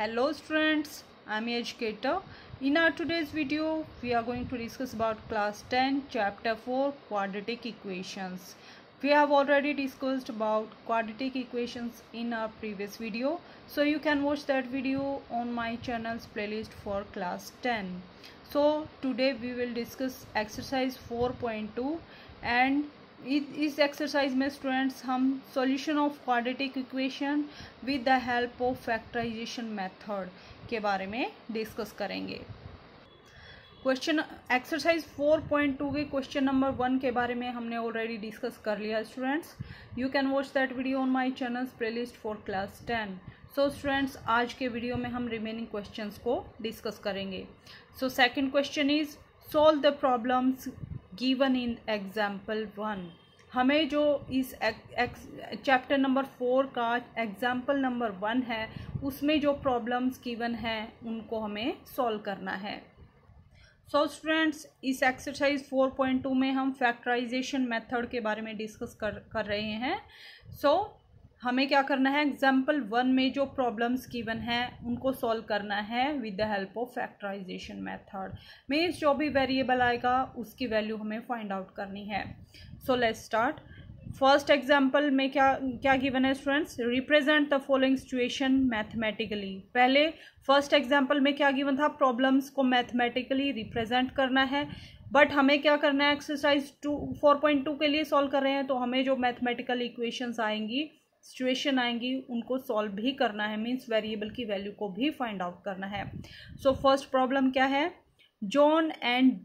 hello students i'm educator. In our today's video we are going to discuss about class 10 chapter 4 quadratic equations. We have already discussed about quadratic equations in our previous video. So you can watch that video on my channel's playlist for class 10 so today we will discuss exercise 4.2 and इस exercise में students हम solution of quadratic equation with the help of factorisation method के बारे में discuss करेंगे। Question exercise 4.2 के question number one के बारे में हमने ऑलरेडी डिस्कस कर लिया students you can watch that video on my channel playlist for class ten so students आज के वीडियो में हम रिमेनिंग क्वेश्चंस को डिस्कस करेंगे। So second question is solve the problems given in example one हमें जो इस चैप्टर नंबर फोर का एग्ज़ाम्पल नंबर वन है उसमें जो प्रॉब्लम्स गिवन हैं उनको हमें सॉल्व करना है। सो so, स्टूडेंट्स इस एक्सरसाइज 4.2 में हम फैक्टराइजेशन मेथड के बारे में डिस्कस कर कर रहे हैं। सो so, हमें क्या करना है? एग्ज़ाम्पल वन में जो प्रॉब्लम्स गिवन हैं, उनको सॉल्व करना है with the help of factorisation method means जो भी वेरिएबल आएगा, उसकी वैल्यू हमें फाइंड आउट करनी है. So let's start first example में क्या क्या गिवन है students represent the following situation mathematically पहले फ़र्स्ट एग्ज़ाम्पल में क्या गिवन था? प्रॉब्लम्स को मैथमेटिकली रिप्रेजेंट करना है. बट हमें क्या करना है? Exercise two four point two के लिए सॉल्व कर रहे हैं तो हमें जो मैथमेटिकल इक्वेशंस आएँगी सिचुएशन आएँगी, उनको सॉल्व भी करना है मीन्स वेरिएबल की वैल्यू को भी फाइंड आउट करना है। सो फ़र्स्ट प्रॉब्लम क्या है? John and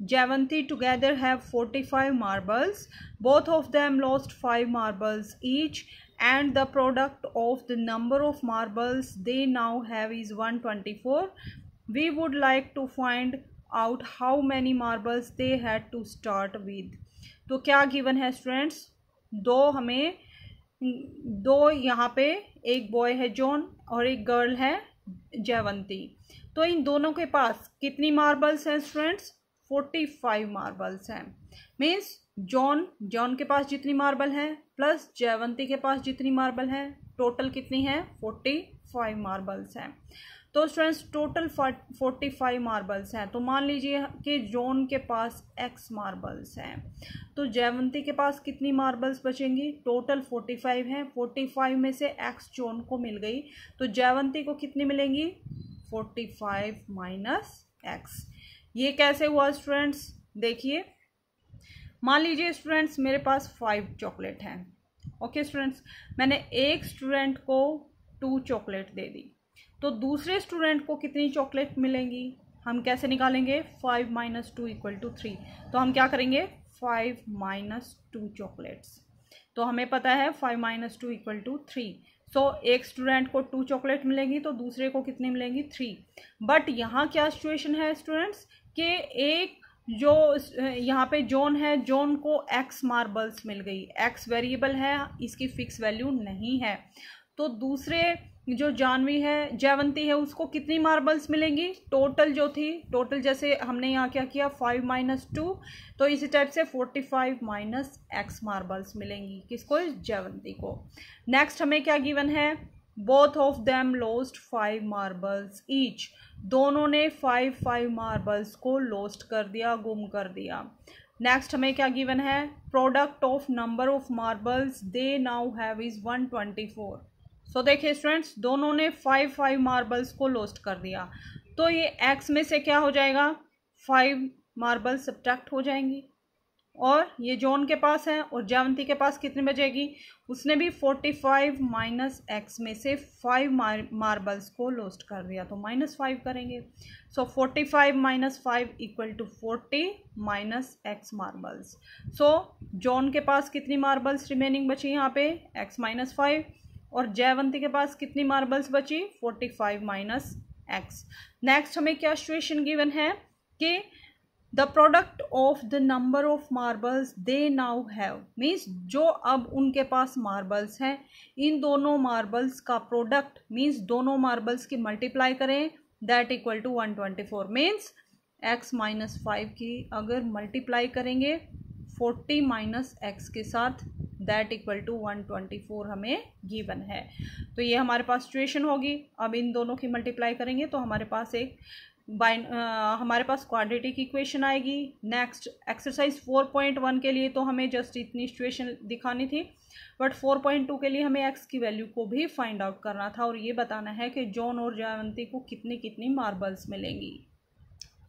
Jivanti together have forty five marbles both of them lost five marbles each and the product of the number of marbles they now have is one twenty four we would like to find out how many marbles they had to start with तो क्या given है students दो हमें, दो यहाँ पे, एक boy है जॉन और एक गर्ल है जयवंती तो इन दोनों के पास कितनी मार्बल्स हैं स्टूडेंट्स फोर्टी फाइव मार्बल्स हैं। मीन्स जॉन जॉन के पास जितनी मार्बल है प्लस जयवंती के पास जितनी मार्बल है टोटल कितनी है? फोर्टी फाइव मार्बल्स हैं। तो students total forty five marbles हैं। तो मान लीजिए कि जॉन के पास एक्स मार्बल्स हैं। तो जयवंती के पास कितनी मार्बल्स बचेंगी? टोटल फोर्टी फाइव हैं। फोर्टी फाइव में से एक्स जॉन को मिल गई। तो जयवंती को कितनी मिलेंगी? फोर्टी फाइव माइनस एक्स ये कैसे हुआ स्टूडेंट्स देखिए। मान लीजिए स्टूडेंट्स मेरे पास फाइव चॉकलेट हैं। ओके स्टूडेंट्स मैंने एक स्टूडेंट को टू चॉकलेट दे दी। तो दूसरे स्टूडेंट को कितनी चॉकलेट मिलेंगी? हम कैसे निकालेंगे? Five minus two equal to three तो हम क्या करेंगे? फाइव माइनस टू चॉकलेट्स तो हमें पता है five minus two equal to three so एक स्टूडेंट को टू चॉकलेट मिलेंगी तो दूसरे को कितनी मिलेंगी? थ्री बट यहाँ क्या सिचुएशन है स्टूडेंट्स कि एक जो, यहाँ पे जोन है जोन को एक्स मार्बल्स मिल गई. एक्स वेरिएबल है, इसकी फिक्स वैल्यू नहीं है. तो दूसरे जो जानवी है, जयवंती है, उसको कितनी मार्बल्स मिलेंगी? टोटल जो थी टोटल जैसे हमने यहाँ क्या किया? फाइव माइनस टू तो इसी टाइप से forty five minus X marbles मिलेंगी किसको? जयवंती को। नेक्स्ट हमें क्या गिवन है? Both of them lost five marbles each दोनों ने फाइव फाइव मार्बल्स को लोस्ट कर दिया, गुम कर दिया। नेक्स्ट हमें क्या गिवन है? Product of number of marbles they now have is one twenty four so देखिए स्टूडेंट्स दोनों ने फाइव फाइव मार्बल्स को लोस्ट कर दिया। तो ये एक्स में से क्या हो जाएगा? फाइव मार्बल सब्ट्रैक्ट हो जाएँगी। और ये जॉन के पास है और जयवंती के पास कितनी बचेगी? उसने भी फोर्टी फाइव माइनस एक्स में से फाइव मार्बल्स को लोस्ट कर दिया। तो माइनस फाइव करेंगे। So forty five minus five equal to forty minus x marbles so John के पास कितनी मार्बल्स रिमेनिंग बची यहाँ पे? एक्स माइनस फाइव और जयवंती के पास कितनी मार्बल्स बची? Forty five minus x next हमें क्या सिचुएशन गिवन है? कि the product of the number of marbles they now have means जो अब उनके पास मार्बल्स हैं, इन दोनों मार्बल्स का प्रोडक्ट मीन्स दोनों मार्बल्स की मल्टीप्लाई करें that equal to one twenty four means x minus five की अगर मल्टीप्लाई करेंगे फोर्टी माइनस एक्स के साथ that equal to one twenty four हमें गिवन है। तो ये हमारे पास सिचुएशन होगी। अब इन दोनों की मल्टीप्लाई करेंगे तो हमारे पास एक बाइन हमारे पास क्वाड्रेटिक इक्वेशन आएगी। Next exercise four point one के लिए तो हमें जस्ट इतनी सिचुएशन दिखानी थी। बट फोर पॉइंट टू के लिए हमें एक्स की वैल्यू को भी फाइंड आउट करना था और ये बताना है कि जॉन और जयवंती को कितनी कितनी मार्बल्स मिलेंगी।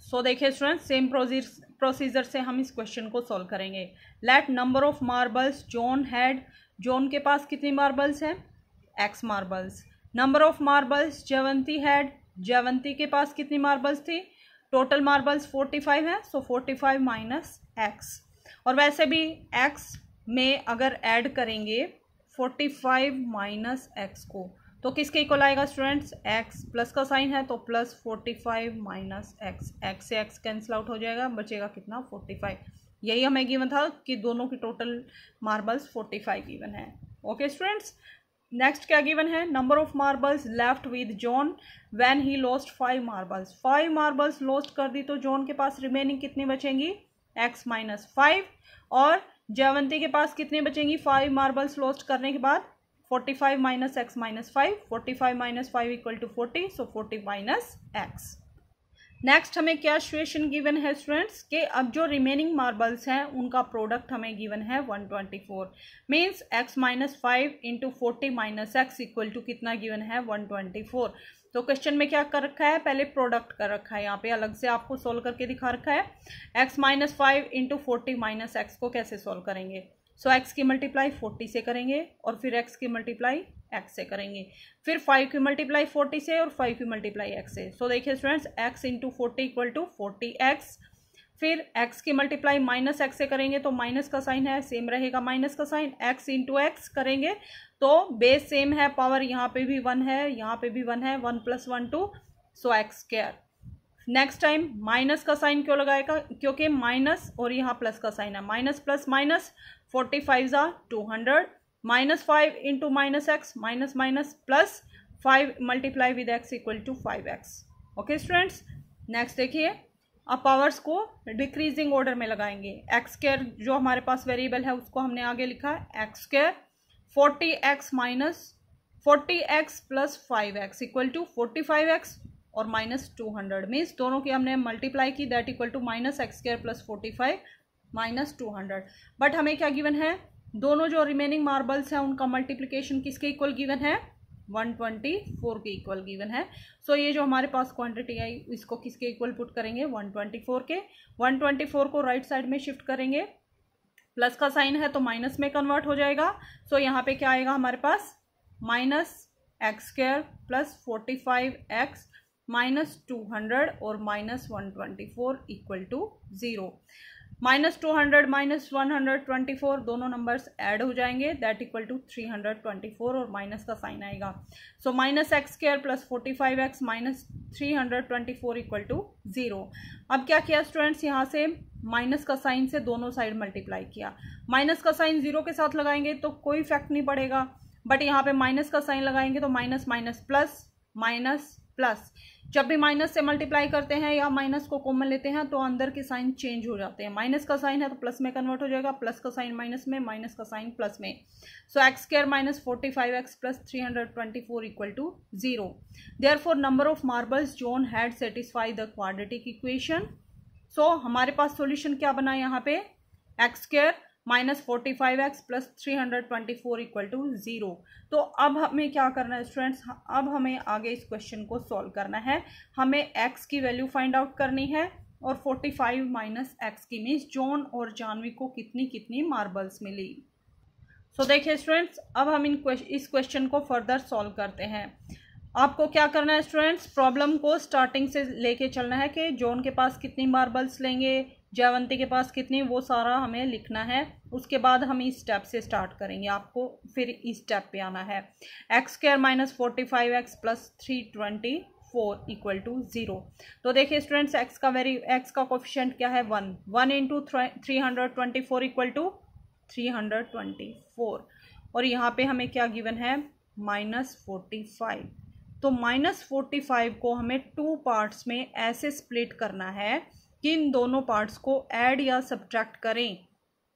सो देखिए स्टूडेंट सेम प्रोसीजर से हम इस क्वेश्चन को सॉल्व करेंगे। Let number of marbles John had John के पास कितनी मार्बल्स हैं? X marbles number of marbles Jayvanti had Jayvanti के पास कितनी मार्बल्स थी? टोटल मार्बल्स फोर्टी फाइव है so forty five minus x और वैसे भी एक्स में अगर ऐड करेंगे फोर्टी फाइव माइनस एक्स को तो किसके इक्वल आएगा स्टूडेंट्स एक्स प्लस का साइन है तो plus forty five minus x x से एक्स कैंसिल आउट हो जाएगा, बचेगा कितना? फोर्टी फाइव यही हमें गिवन था कि दोनों की total marbles forty five given है. ओके स्टूडेंट्स नेक्स्ट क्या गिवन है? Number of marbles left with John when he lost five marbles five marbles lost कर दी तो जॉन के पास रिमेनिंग कितनी बचेंगी? एक्स माइनस फाइव और जयवंती के पास कितनी बचेंगी? फाइव मार्बल्स लॉस्ट करने के बाद forty five minus x minus five forty five minus five equal to forty so forty minus x next हमें क्या सिचुएशन गिवन है स्टूडेंट्स के अब जो रिमेनिंग मार्बल्स हैं, उनका प्रोडक्ट हमें गिवन है 124 means x minus five into forty minus x equal to कितना गिवन है? 124 तो क्वेश्चन में क्या कर रखा है? पहले प्रोडक्ट कर रखा है। यहाँ पे अलग से आपको सोल्व करके दिखा रखा है। X minus five into forty minus x को कैसे सोल्व करेंगे? सो so, एक्स की मल्टीप्लाई फोर्टी से करेंगे और फिर एक्स की मल्टीप्लाई एक्स से करेंगे। फिर फाइव की मल्टीप्लाई फोर्टी से और फाइव की मल्टीप्लाई एक्स से। सो so, देखिए students x into forty equal to forty x फिर एक्स की मल्टीप्लाई माइनस एक्स से करेंगे तो माइनस का साइन है सेम रहेगा माइनस का साइन एक्स इंटू एक्स करेंगे तो बेस सेम है पावर यहाँ पे भी वन है यहाँ पे भी वन है one plus one two so x square next time minus का साइन क्यों लगाएगा? क्योंकि माइनस और यहाँ प्लस का साइन है। Minus plus minus forty five ज़ा two hundred minus five into minus x minus minus plus five multiply with x equal to five x okay students next देखिए, अब पावर्स को डिक्रीजिंग ऑर्डर में लगाएँगे. X square जो हमारे पास variable है, उसको हमने आगे लिखा है. X square forty x minus forty x plus five x equal to forty five x और माइनस टू हंड्रेड मीन्स दोनों की हमने मल्टीप्लाई की that equal to minus x square plus forty five minus two hundred. But हमें क्या given है? दोनों जो रिमेनिंग मार्बल्स हैं उनका मल्टीप्लिकेशन किसके इक्वल गिवन है? वन ट्वेंटी फोर के इक्वल गिवन है। सो so, ये जो हमारे पास क्वांटिटी आई इसको किसके इक्वल पुट करेंगे? वन ट्वेंटी फोर के। वन ट्वेंटी फोर को राइट right साइड में शिफ्ट करेंगे। प्लस का साइन है तो माइनस में कन्वर्ट हो जाएगा। सो so, यहाँ पे क्या आएगा हमारे पास? Minus x square plus forty five x minus two hundred और minus one twenty four equal to zero minus two hundred, minus one hundred, twenty four, दोनों नंबर्स ऐड हो जाएँगे। That equal to three hundred twenty four और minus का sign आएगा। So minus x square plus forty five x minus three hundred twenty four equal to zero अब क्या किया students यहाँ से? माइनस का साइन से दोनों साइड मल्टीप्लाई किया। माइनस का साइन ज़ीरो के साथ लगाएँगे तो कोई इफ़ेक्ट नहीं पड़ेगा। बट यहाँ पे माइनस का साइन लगाएँगे तो minus minus plus minus plus जब भी माइनस से मल्टीप्लाई करते हैं या माइनस को कॉमन लेते हैं तो अंदर के साइन चेंज हो जाते हैं। माइनस का साइन है तो प्लस में कन्वर्ट हो जाएगा, प्लस का साइन माइनस में, माइनस का साइन प्लस में। So x square minus forty five x plus three hundred twenty four equal to zero therefore number of marbles John had satisfy the quadratic equation so हमारे पास solution क्या बना यहाँ पे? X square minus forty five x plus three hundred twenty four equal to zero. तो अब हमें क्या करना है स्टूडेंट्स? अब हमें आगे इस क्वेश्चन को सॉल्व करना है। हमें एक्स की वैल्यू फाइंड आउट करनी है और फोर्टी फाइव माइनस एक्स की मीन्स जॉन और जानवी को कितनी कितनी मार्बल्स मिली। सो देखिए स्टूडेंट्स, अब हम इन इस क्वेश्चन को फर्दर सॉल्व करते हैं। आपको क्या करना है स्टूडेंट्स? प्रॉब्लम को स्टार्टिंग से लेके चलना है कि जॉन के पास कितनी मार्बल्स लेंगे जयवंती के पास कितनी, वो सारा हमें लिखना है। उसके बाद हम इस स्टेप से स्टार्ट करेंगे। आपको फिर इस स्टेप पे आना है। X square minus forty five x plus three twenty four equal to zero तो देखिए स्टूडेंट्स एक्स का वेरी एक्स का कोफिशेंट क्या है? One one into three hundred twenty four equal to three hundred twenty four और यहाँ पे हमें क्या गिवन है? माइनस फोर्टी फाइव तो माइनस फोर्टी फाइव को हमें टू पार्ट्स में ऐसे स्प्लिट करना है। कि इन दोनों पार्ट्स को ऐड या सब्ट्रैक्ट करें?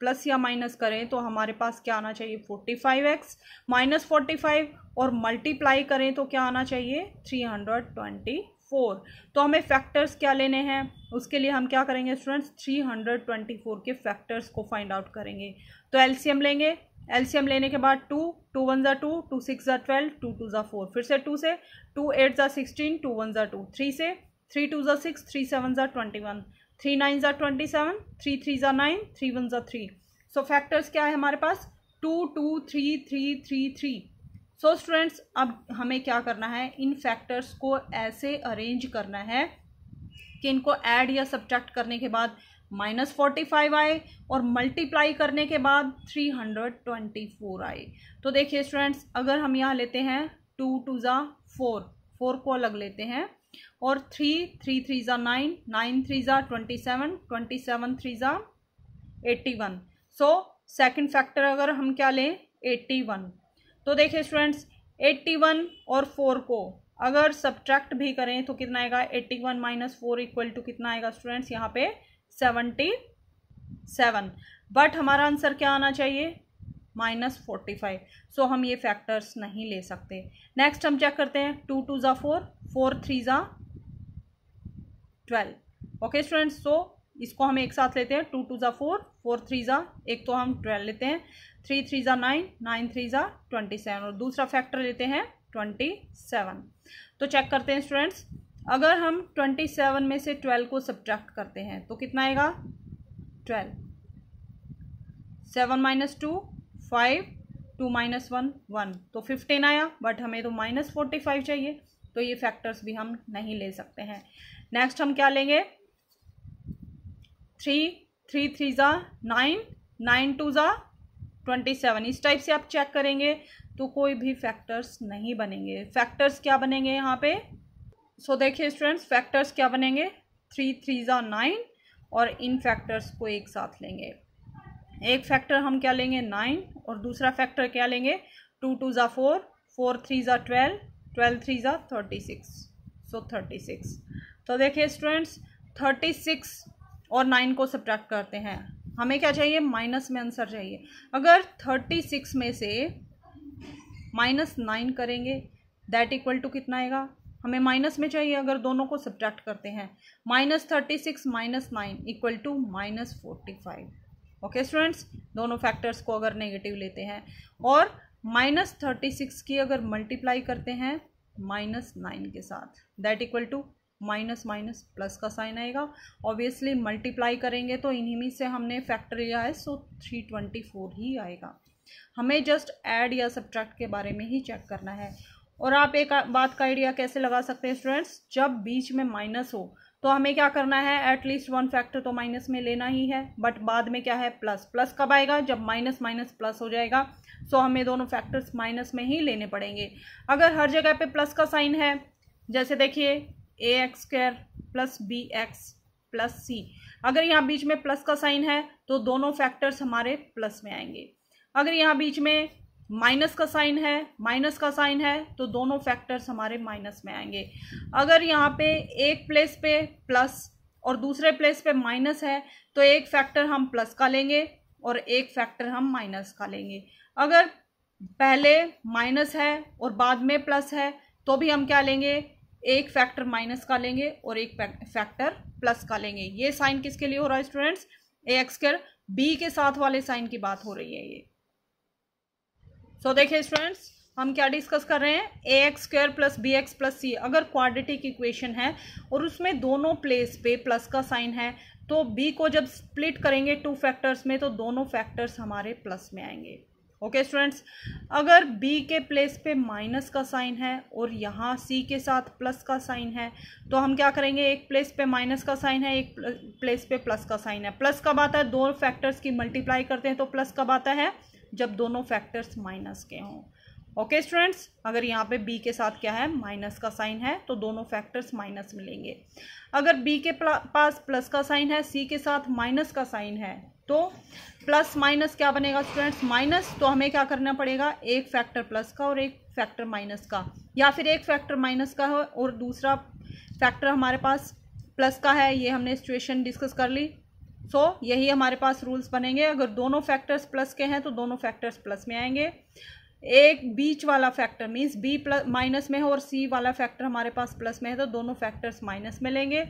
प्लस या माइनस करें तो हमारे पास क्या आना चाहिए? Forty five x minus forty five और मल्टीप्लाई करें तो क्या आना चाहिए? थ्री हंड्रेड ट्वेंटी फोर तो हमें फैक्टर्स क्या लेने हैं? उसके लिए हम क्या करेंगे students three hundred twenty four के फैक्टर्स को फाइंड आउट करेंगे। तो एलसीएम लेंगे। एलसीएम लेने के बाद टू टू वन ज़ा टू टू सिक्स ज़ा ट्वेल्व टू टू ज़ा फोर फिर से टू से टू एट ज़ा सिक्सटीन टू वन ज़ा टू थ्री से थ्री टू ज़ा सिक्स थ्री सेवन ज़ा ट्वेंटी वन थ्री नाइन ज़ा ट्वेंटी सेवन थ्री थ्री ज़ा नाइन थ्री वन ज़ा थ्री सो फैक्टर्स क्या है हमारे पास? Two two three three three three so students अब हमें क्या करना है? इन फैक्टर्स को ऐसे अरेंज करना है कि इनको ऐड या सब्ट्रैक्ट करने के बाद माइनस फोर्टी फाइव आए और मल्टीप्लाई करने के बाद थ्री हंड्रेड ट्वेंटी फोर आए। तो देखिए स्टूडेंट्स अगर हम यहाँ लेते हैं टू टू ज़ा फोर फोर को अलग लेते हैं। और थ्री थ्री थ्री ज़ा नाइन नाइन थ्री ज़ा twenty seven twenty seven three ज़ा eighty one so second factor अगर हम क्या लें? एट्टी वन तो देखिए स्टूडेंट्स एट्टी वन और फोर को अगर सब्ट्रैक्ट भी करें तो कितना आएगा? Eighty one minus four equal to कितना आएगा स्टूडेंट्स यहाँ पे सेवेंटी सेवन बट हमारा आंसर क्या आना चाहिए? माइनस फोर्टी फाइव सो हम ये फैक्टर्स नहीं ले सकते. नेक्स्ट हम चेक करते हैं. टू टू ज़ा फोर फोर थ्री ज़ा ट्वेल्व। ओके स्टूडेंट्स सो इसको हम एक साथ लेते हैं। टू टू ज़ा फोर फोर थ्री ज़ा, एक तो हम ट्वेल्व लेते हैं। थ्री थ्री ज़ा नाइन नाइन थ्री ज़ा ट्वेंटी सेवन। और दूसरा फैक्टर लेते हैं, ट्वेंटी सेवन। तो चेक करते हैं स्टूडेंट्स अगर हम ट्वेंटी सेवन में से ट्वेल्व को सब्ट्रैक्ट करते हैं तो कितना आएगा? Twelve. Seven minus two, five, two minus one one. तो फिफ्टीन आया, बट हमें तो माइनस फोर्टी फाइव चाहिए। तो ये फैक्टर्स भी हम नहीं ले सकते हैं। नेक्स्ट हम क्या लेंगे? थ्री थ्री थ्री ज़ा नाइन नाइन टू ज़ा ट्वेंटी सेवन इस टाइप से आप चेक करेंगे तो कोई भी फैक्टर्स नहीं बनेंगे। फैक्टर्स क्या बनेंगे यहाँ पे? सो देखिए स्टूडेंट्स फैक्टर्स क्या बनेंगे? थ्री थ्री ज़ा नाइन और इन फैक्टर्स को एक साथ लेंगे। एक फैक्टर हम क्या लेंगे? नाइन और दूसरा फैक्टर क्या लेंगे? टू टू ज़ा फोर फोर थ्री ज़ा ट्वेल्व ट्वेल्व थ्री ज़ा thirty six. So thirty six. तो देखिए स्टूडेंट्स थर्टी सिक्स और नाइन को सब्ट्रैक्ट करते हैं। हमें क्या चाहिए? माइनस में आंसर चाहिए। अगर थर्टी सिक्स में से माइनस नाइन करेंगे दैट इक्वल टू कितना आएगा? हमें माइनस में चाहिए अगर दोनों को सब्ट्रैक्ट करते हैं। Minus thirty six, minus nine equal to minus forty five. Okay students दोनों फैक्टर्स को अगर नेगेटिव लेते हैं। और माइनस थर्टी सिक्स की अगर मल्टीप्लाई करते हैं, माइनस नाइन के साथ that equal to minus minus plus का साइन आएगा। ऑब्वियसली मल्टीप्लाई करेंगे तो इन्हीं में से हमने फैक्टर लिया है सो थ्री ट्वेंटी फोर ही आएगा। हमें जस्ट ऐड या सब्ट्रैक्ट के बारे में ही चेक करना है। और आप एक बात का आइडिया कैसे लगा सकते हैं स्टूडेंट्स जब बीच में माइनस हो तो हमें क्या करना है? एटलीस्ट वन फैक्टर तो माइनस में लेना ही है बट बाद में क्या है? प्लस प्लस कब आएगा? जब माइनस माइनस प्लस हो जाएगा। सो हमें दोनों फैक्टर्स माइनस में ही लेने पड़ेंगे। अगर हर जगह पे प्लस का साइन है, जैसे देखिए a x square plus b x plus c अगर यहाँ बीच में प्लस का साइन है तो दोनों फैक्टर्स हमारे प्लस में आएँगे। अगर यहाँ बीच में माइनस का साइन है, माइनस का साइन है तो दोनों फैक्टर्स हमारे माइनस में आएँगे। अगर यहाँ पे एक प्लेस पे प्लस और दूसरे प्लेस पे माइनस है तो एक फैक्टर हम प्लस का लेंगे और एक फैक्टर हम माइनस का लेंगे। अगर पहले माइनस है और बाद में प्लस है तो भी हम क्या लेंगे? एक फैक्टर माइनस का लेंगे और एक फैक्टर प्लस का लेंगे। ये साइन किसके लिए हो रहा है students a x square b के साथ वाले साइन की बात हो रही है ये। सो so, देखिए स्टूडेंट्स हम क्या डिस्कस कर रहे हैं? A x square plus b x plus c अगर क्वाड्रेटिक इक्वेशन है और उसमें दोनों प्लेस पे प्लस का साइन है तो बी को जब स्प्लिट करेंगे टू फैक्टर्स में तो दोनों फैक्टर्स हमारे प्लस में आएँगे। ओके okay, स्टूडेंट्स अगर बी के प्लेस पे माइनस का साइन है और यहाँ सी के साथ प्लस का साइन है तो हम क्या करेंगे? एक प्लेस पे माइनस का साइन है एक प्लेस पे प्लस का साइन है। प्लस कब आता है दो फैक्टर्स की मल्टीप्लाई करते हैं तो प्लस कब आता है जब दोनों फैक्टर्स माइनस के हों। ओके स्टूडेंट्स अगर यहाँ पे बी के साथ क्या है? माइनस का साइन है तो दोनों फैक्टर्स माइनस मिलेंगे। अगर बी के पास प्लस का साइन है सी के साथ माइनस का साइन है तो प्लस माइनस क्या बनेगा स्टूडेंट्स माइनस तो हमें क्या करना पड़ेगा? एक फैक्टर प्लस का और एक फैक्टर माइनस का। या फिर एक फैक्टर माइनस का है और दूसरा फैक्टर हमारे पास प्लस का है, ये हमने सिचुएशन डिस्कस कर ली। सो so, यही हमारे पास रूल्स बनेंगे। अगर दोनों फैक्टर्स प्लस के हैं तो दोनों फैक्टर्स प्लस में आएँगे। एक बीच वाला factor means b plus minus में है और सी वाला फैक्टर हमारे पास प्लस में है तो दोनों फैक्टर्स माइनस में लेंगे।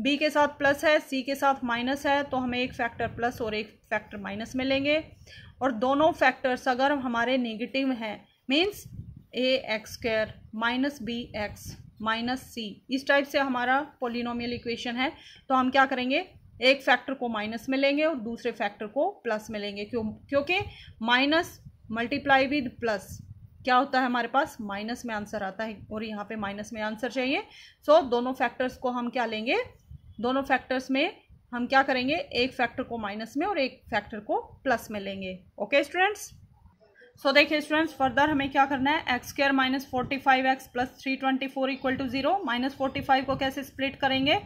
बी के साथ प्लस है सी के साथ माइनस है तो हमें एक फैक्टर प्लस और एक फैक्टर माइनस में लेंगे। और दोनों फैक्टर्स अगर हमारे नेगेटिव हैं means a x square minus b x minus c इस टाइप से हमारा पोलिनोमियल इक्वेशन है। तो हम क्या करेंगे? एक फैक्टर को माइनस में लेंगे और दूसरे फैक्टर को प्लस में लेंगे क्यों? क्योंकि माइनस मल्टीप्लाई विद प्लस क्या होता है हमारे पास? माइनस में आंसर आता है और यहाँ पे माइनस में आंसर चाहिए। सो so, दोनों फैक्टर्स को हम क्या लेंगे? दोनों फैक्टर्स में हम क्या करेंगे? एक फैक्टर को माइनस में और एक फैक्टर को प्लस में लेंगे। ओके okay, स्टूडेंट्स सो देखिए स्टूडेंट्स फर्दर हमें क्या करना है? X square minus forty five x plus three twenty four equal to zero minus forty five को कैसे स्प्लिट करेंगे?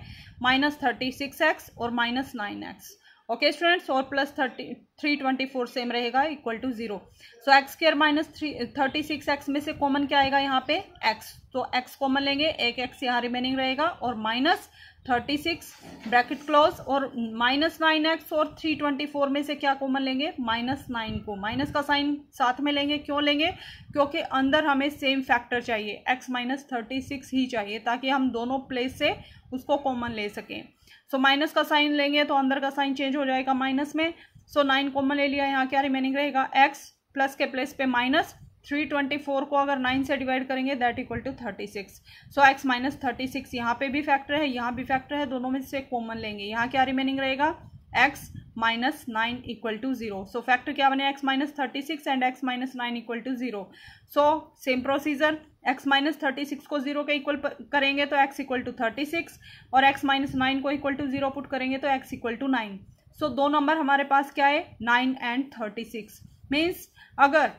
माइनस थर्टी सिक्स एक्स और minus nine x okay students और plus thirty three twenty four same रहेगा equal to zero so x square minus three thirty six x में से common क्या आएगा यहाँ पे? एक्स तो एक्स कॉमन लेंगे, एक एक्स यहाँ रिमेनिंग रहेगा और minus thirty six bracket close और माइनस नाइन एक्स और थ्री ट्वेंटी फोर में से क्या कॉमन लेंगे? माइनस नाइन को। माइनस का साइन साथ में लेंगे। क्यों लेंगे? क्योंकि अंदर हमें सेम फैक्टर चाहिए। एक्स माइनस थर्टी सिक्स ही चाहिए ताकि हम दोनों प्लेस से उसको कॉमन ले सकें। सो so, माइनस का साइन लेंगे तो अंदर का साइन चेंज हो जाएगा माइनस में। सो नाइन कॉमन ले लिया। यहाँ क्या रिमेनिंग रहेगा? एक्स प्लस के प्लेस पे माइनस थ्री ट्वेंटी फोर को अगर नाइन से डिवाइड करेंगे that equal to thirty six so x minus thirty six यहाँ पे भी फैक्टर है, यहाँ भी फैक्टर है, दोनों में से कॉमन लेंगे। यहाँ क्या रिमेनिंग रहेगा? X minus nine equal to zero so factor क्या बने? X minus thirty six and x minus nine equal to zero so same procedure x minus thirty six को ज़ीरो के इक्वल करेंगे तो x equal to thirty six और x minus nine को equal to zero put करेंगे तो x equal to nine so दो number हमारे पास क्या है? Nine and thirty six means अगर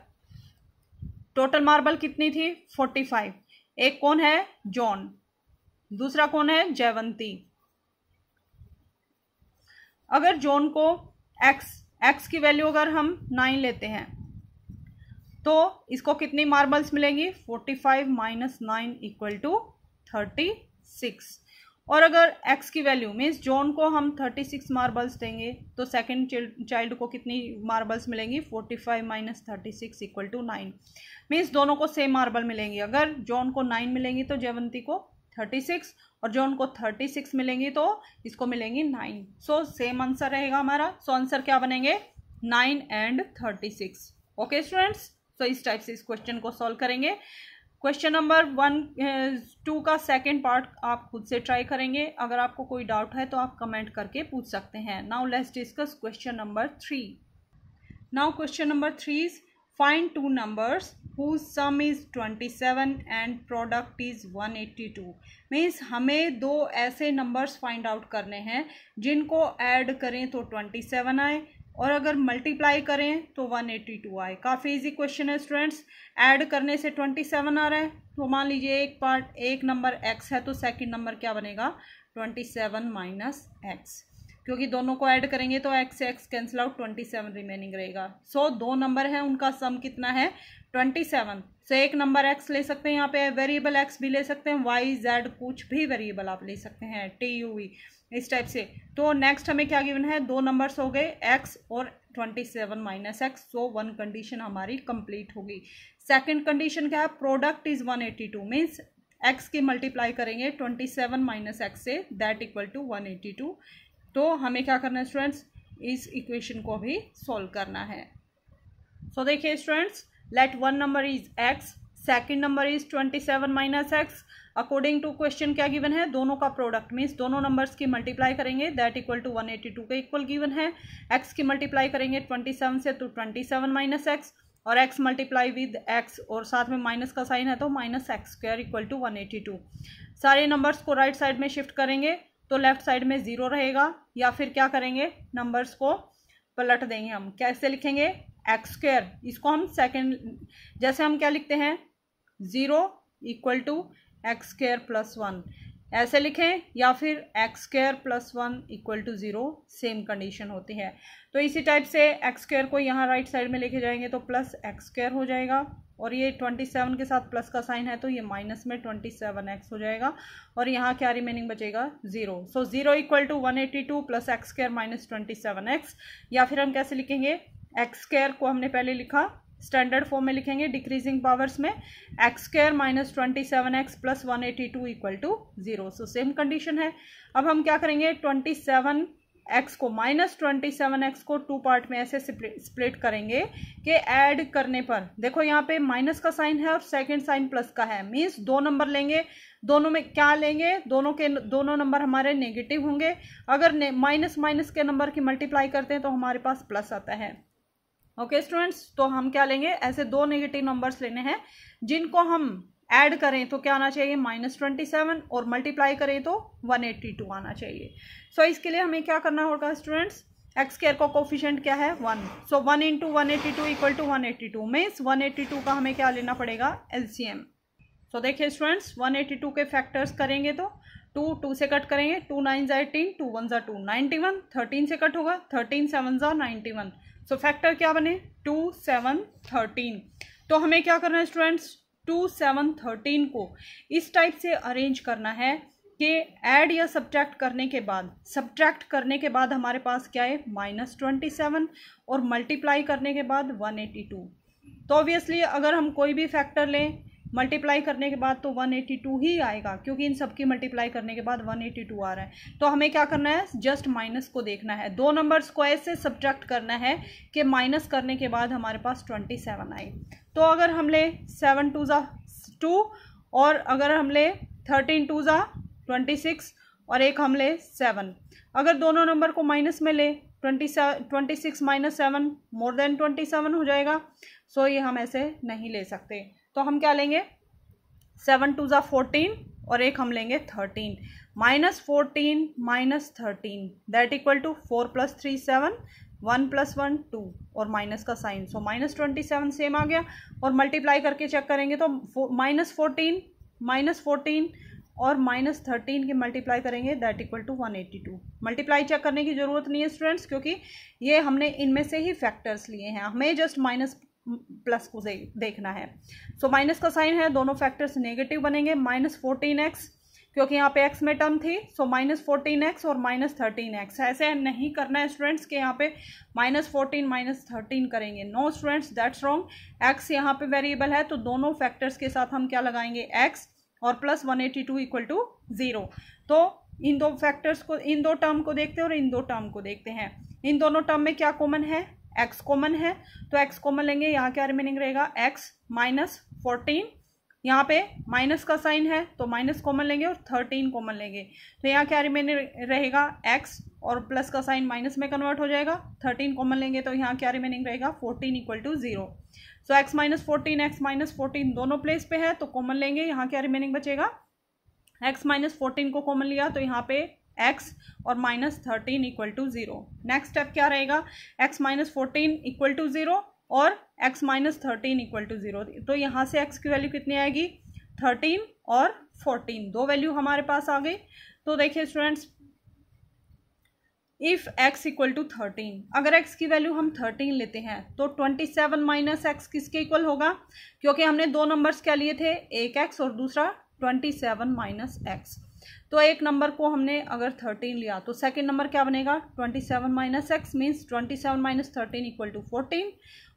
टोटल मार्बल कितनी थी? फोर्टी फाइव एक कौन है? जॉन दूसरा कौन है? जयवंती अगर जॉन को एक्स एक्स की वैल्यू अगर हम नाइन लेते हैं तो इसको कितनी मार्बल्स मिलेंगी? Forty five minus nine equal to thirty six और अगर x की वैल्यू मीन्स जॉन को हम 36 मार्बल्स देंगे तो सेकेंड चाइल्ड को कितनी मार्बल्स मिलेंगी? 45 five minus thirty six equal to nine means दोनों को सेम मार्बल मिलेंगी। अगर जॉन को नाइन मिलेंगी तो जयवंती को थर्टी सिक्स और जो को थर्टी सिक्स मिलेंगी तो इसको मिलेंगी नाइन सो सेम आंसर रहेगा हमारा। सो so, आंसर क्या बनेंगे? Nine and thirty six okay students so इस टाइप से इस क्वेश्चन को सॉल्व करेंगे। क्वेश्चन नंबर वन टू का सेकेंड पार्ट आप खुद से ट्राई करेंगे। अगर आपको कोई डाउट है तो आप कमेंट करके पूछ सकते हैं। Now let's discuss question number three now question number three is find two numbers whose sum is 27 and product is 182 means हमें दो ऐसे नंबर्स फाइंड आउट करने हैं, जिनको ऐड करें तो 27 आए और अगर मल्टीप्लाई करें तो 182 आए काफ़ी इजी क्वेश्चन है स्टूडेंट्स ऐड करने से 27 आ रहा है। तो मान लीजिए एक पार्ट एक नंबर x है तो सेकंड नंबर क्या बनेगा? 27 सेवन माइनस एक्स क्योंकि दोनों को ऐड करेंगे तो एक्स से x cancel out twenty seven remaining रहेगा। सो so, दो नंबर है उनका सम कितना है? ट्वेंटी सेवन से एक नंबर एक्स ले सकते हैं यहाँ पे वेरिएबल एक्स भी ले सकते हैं वाई जेड कुछ भी वेरिएबल आप ले सकते हैं टी यू वी इस टाइप से। तो नेक्स्ट हमें क्या गिवन है? दो नंबर्स हो गए एक्स और twenty seven minus x so one condition हमारी कंप्लीट होगी सेकेंड कंडीशन क्या है? Product is one eighty two means x की मल्टीप्लाई करेंगे ट्वेंटी सेवन माइनस एक्स से that equal to one eighty two तो हमें क्या करना है स्टूडेंट्स इस इक्वेशन को भी सॉल्व करना है। सो देखिए students let one number is x second number is twenty seven minus x according to question क्या गिवन है? दोनों का प्रोडक्ट मीन्स दोनों नंबर्स की मल्टीप्लाई करेंगे। That equal to one eighty two के इक्वल गिवन है। एक्स की मल्टीप्लाई करेंगे ट्वेंटी सेवन से तो ट्वेंटी सेवन माइनस एक्स और एक्स मल्टीप्लाई विद एक्स और साथ में माइनस का साइन है तो minus x square equal to one eighty two सारे नंबर्स को राइट right साइड में शिफ्ट करेंगे तो लेफ़्ट साइड में ज़ीरो रहेगा। या फिर क्या करेंगे? नंबर्स को पलट देंगे हम। कैसे लिखेंगे? एक्स स्क्र इसको हम सेकेंड जैसे हम क्या लिखते हैं? Zero equal to x square plus one. ऐसे लिखें या फिर x square plus one equal to zero, same condition होती है। तो इसी टाइप से एक्स स्क्र को यहाँ राइट साइड में लेके जाएँगे तो प्लस एक्स स्क्र हो जाएगा। और ये ट्वेंटी सेवन के साथ प्लस का साइन है तो ये माइनस में ट्वेंटी सेवन एक्स हो जाएगा। और यहाँ क्या रिमेनिंग बचेगा? Zero. So zero equal to one eighty two plus x square minus twenty seven x. या फिर हम कैसे लिखेंगे? एक्स स्केयर को हमने पहले लिखा स्टैंडर्ड फॉर्म में लिखेंगे डिक्रीजिंग पावर्स में x square minus twenty seven x plus one eighty two equal to zero so same condition है। अब हम क्या करेंगे ट्वेंटी सेवन एक्स को माइनस ट्वेंटी सेवन एक्स को टू पार्ट में ऐसे स्प्लिट करेंगे कि ऐड करने पर। देखो, यहाँ पे माइनस का साइन है और सेकंड साइन प्लस का है। मीन्स दो नंबर लेंगे। दोनों में क्या लेंगे? दोनों के, दोनों नंबर हमारे नेगेटिव होंगे। अगर माइनस माइनस के नंबर की मल्टीप्लाई करते हैं तो हमारे पास प्लस आता है। ओके okay, स्टूडेंट्स तो हम क्या लेंगे? ऐसे दो नेगेटिव नंबर्स लेने हैं। जिनको हम ऐड करें तो क्या आना चाहिए? माइनस ट्वेंटी सेवन और मल्टीप्लाई करें तो वन एट्टी टू आना चाहिए। सो so, इसके लिए हमें क्या करना होगा स्टूडेंट्स एक्स केयर का कोफिशेंट क्या है? One so one into one eighty two equal to one eighty two means one eighty two का हमें क्या लेना पड़ेगा? एल सी एम सो देखिए स्टूडेंट्स वन एट्टी टू के फैक्टर्स करेंगे तो टू टू से कट करेंगे, टू नाइन जा एटीन टू वन जा टू नाइन्टी वन, थर्टीन से कट होगा, थर्टीन सेवन जा नाइन्टी वन। सो फैक्टर क्या बने? Two, seven, thirteen. तो हमें क्या करना है स्टूडेंट्स टू, सेवन, थर्टीन को इस टाइप से अरेंज करना है कि ऐड या सब्ट्रैक्ट करने के बाद सब्ट्रैक्ट करने के बाद हमारे पास क्या है? माइनस ट्वेंटी सेवन और मल्टीप्लाई करने के बाद वन एटी टू तो ऑब्वियसली अगर हम कोई भी फैक्टर लें मल्टीप्लाई करने के बाद तो 182 ही आएगा, क्योंकि इन सबकी मल्टीप्लाई करने के बाद 182 आ रहा है। तो हमें क्या करना है? जस्ट माइनस को देखना है। दो नंबर्स को ऐसे सब्ट्रैक्ट करना है कि माइनस करने के बाद हमारे पास 27 आए। तो अगर हम ले सेवन टू ज़ा टू और अगर हम ले थर्टीन टू ज़ा ट्वेंटी सिक्स और एक हम ले सेवन अगर दोनों नंबर को माइनस में ले twenty twenty six minus seven more than twenty seven हो जाएगा। सो ये हम ऐसे नहीं ले सकते। तो हम क्या लेंगे? सेवन टू ज़ा फोर्टीन और एक हम लेंगे thirteen. Minus fourteen, minus thirteen, that equal to four plus three seven, one plus one two और माइनस का sign. So minus twenty seven same आ गया और मल्टीप्लाई करके चेक करेंगे तो माइनस फोर्टीन माइनस फोर्टीन और माइनस थर्टीन की multiply करेंगे, that equal to one eighty two. Multiply check करने की ज़रूरत नहीं है स्टूडेंट्स क्योंकि ये हमने इनमें से ही फैक्टर्स लिए हैं। हमें जस्ट माइनस प्लस को दे, देखना है। सो so, माइनस का साइन है दोनों फैक्टर्स नेगेटिव बनेंगे। माइनस फोर्टीन एक्स क्योंकि यहाँ पे एक्स में टर्म थी सो माइनस फोर्टीन एक्स और माइनस थर्टीन एक्स ऐसे नहीं करना है स्टूडेंट्स के यहाँ पे माइनस फोर्टीन माइनस थर्टीन करेंगे। No students that's wrong x यहाँ पे वेरिएबल है तो दोनों फैक्टर्स के साथ हम क्या लगाएँगे? एक्स और plus one eighty two equal to zero तो इन दो फैक्टर्स को इन दो टर्म को देखते हैं और इन दो टर्म को देखते हैं। इन दोनों टर्म में क्या कॉमन है? एक्स कॉमन है तो एक्स कॉमन लेंगे, यहाँ क्या रिमेनिंग रहेगा? एक्स माइनस फोर्टीन यहाँ पे माइनस का साइन है तो माइनस कॉमन लेंगे और थर्टीन कॉमन लेंगे। तो यहाँ क्या रिमेनिंग रहेगा? एक्स और प्लस का साइन माइनस में कन्वर्ट हो जाएगा थर्टीन कॉमन लेंगे तो यहाँ क्या रिमेनिंग रहेगा? Fourteen equal to zero so x minus fourteen x minus fourteen दोनों प्लेस पे है तो कॉमन लेंगे, यहाँ क्या रिमेनिंग बचेगा? एक्स माइनस फोर्टीन को कॉमन लिया तो यहाँ पे एक्स और minus thirteen equal to zero next step क्या रहेगा? X minus fourteen equal to zero और x minus thirteen equal to zero तो यहाँ से एक्स की वैल्यू कितनी आएगी? थर्टीन और फोर्टीन दो वैल्यू हमारे पास आ गई। तो देखिए students if x equal to thirteen अगर एक्स की वैल्यू हम थर्टीन लेते हैं तो ट्वेंटी सेवन माइनस एक्स किसके इक्वल होगा? क्योंकि हमने दो नंबर्स क्या लिए थे? एक एक्स और दूसरा ट्वेंटी सेवन माइनस एक्स तो एक नंबर को हमने अगर थर्टीन लिया तो सेकेंड नंबर क्या बनेगा? Twenty seven minus x means twenty seven minus thirteen equal to fourteen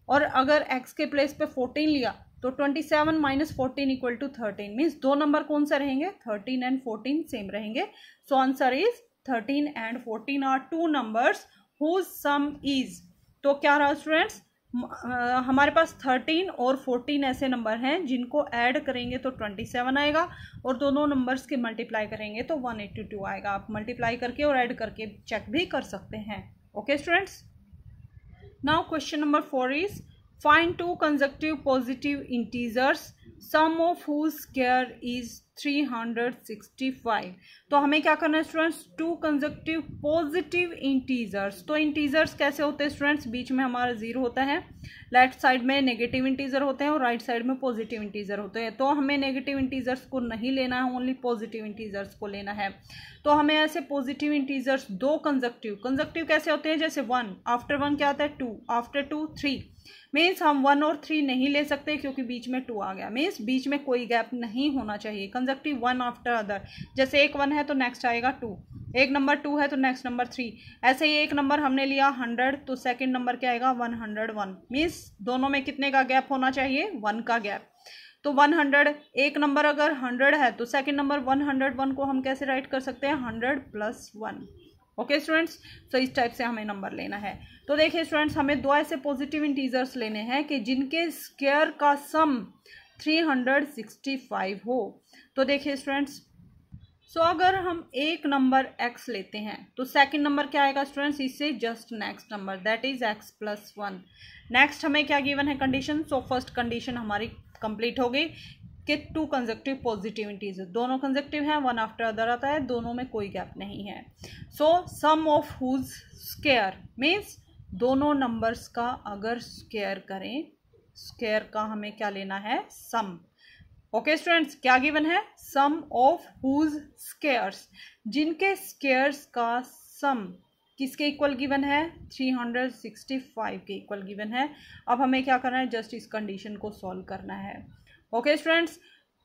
और अगर एक्स के प्लेस पे फोर्टीन लिया तो twenty seven minus fourteen equal to thirteen means दो नंबर कौन से रहेंगे? थर्टीन एंड फोर्टीन सेम रहेंगे। So answer is thirteen and fourteen are two numbers whose sum is तो क्या रहा स्टूडेंट्स हमारे पास थर्टीन और फोर्टीन ऐसे नंबर हैं, जिनको ऐड करेंगे तो ट्वेंटी सेवन आएगा और दोनों नंबर्स के मल्टीप्लाई करेंगे तो वन एट्टी टू आएगा। आप मल्टीप्लाई करके और ऐड करके चेक भी कर सकते हैं। Okay students now question number four is find two consecutive positive integers sum of whose square is 365 तो हमें क्या करना है students two consecutive positive integers तो इंटीजर्स कैसे होते हैं स्टूडेंट्स बीच में हमारा ज़ीरो होता है लेफ़्ट साइड में नेगेटिव इंटीजर होते हैं और राइट right साइड में पॉजिटिव इंटीजर होते हैं। तो हमें नेगेटिव इंटीजर्स को नहीं लेना है ओनली पॉजिटिव इंटीजर्स को लेना है। तो हमें ऐसे पॉजिटिव इंटीजर्स दो कंजक्टिव कंजक्टिव कैसे होते हैं? जैसे वन आफ्टर वन क्या आता है? Two after two three means हम वन और थ्री नहीं ले सकते क्योंकि बीच में टू आ गया। मीन्स बीच में कोई गैप नहीं होना चाहिए। कंजक्टिव वन आफ्टर अदर जैसे एक वन है तो नेक्स्ट आएगा टू एक नंबर टू है तो नेक्स्ट नंबर थ्री ऐसे ही एक नंबर हमने लिया हंड्रेड तो सेकेंड नंबर क्या आएगा? वन हंड्रेड वन मीन्स दोनों में कितने का गैप होना चाहिए? वन का गैप तो वन हंड्रेड एक नंबर अगर हंड्रेड है तो second number one hundred one को हम कैसे राइट कर सकते हैं? Hundred plus one okay students तो इस टाइप से हमें नंबर लेना है। तो देखिए स्टूडेंट्स हमें दो ऐसे पॉजिटिव इंटीजर्स लेने हैं कि जिनके स्केयर का सम 365 हो। तो देखिए स्टूडेंट्स सो अगर हम एक नंबर x लेते हैं तो सेकंड नंबर क्या आएगा स्टूडेंट्स इससे just next number that is x plus one next हमें क्या गिवन है कंडीशन सो फ़र्स्ट कंडीशन हमारी कंप्लीट हो गई। कि टू कंजक्टिव पॉजिटिविटीज दोनों कंजक्टिव हैं वन आफ्टर अदर आता है, दोनों में कोई गैप नहीं है। So sum of whose square means दोनों नंबर्स का अगर स्केयर करें स्केयर का हमें क्या लेना है? सम ओके स्टूडेंट्स क्या गिवन है? सम ऑफ़ हुज स्केयर्स जिनके स्केयर्स का सम किसके इक्वल गिवन है? 365 के इक्वल गिवन है। अब हमें क्या करना है? जस्ट इस कंडीशन को सॉल्व करना है। ओके स्टूडेंट्स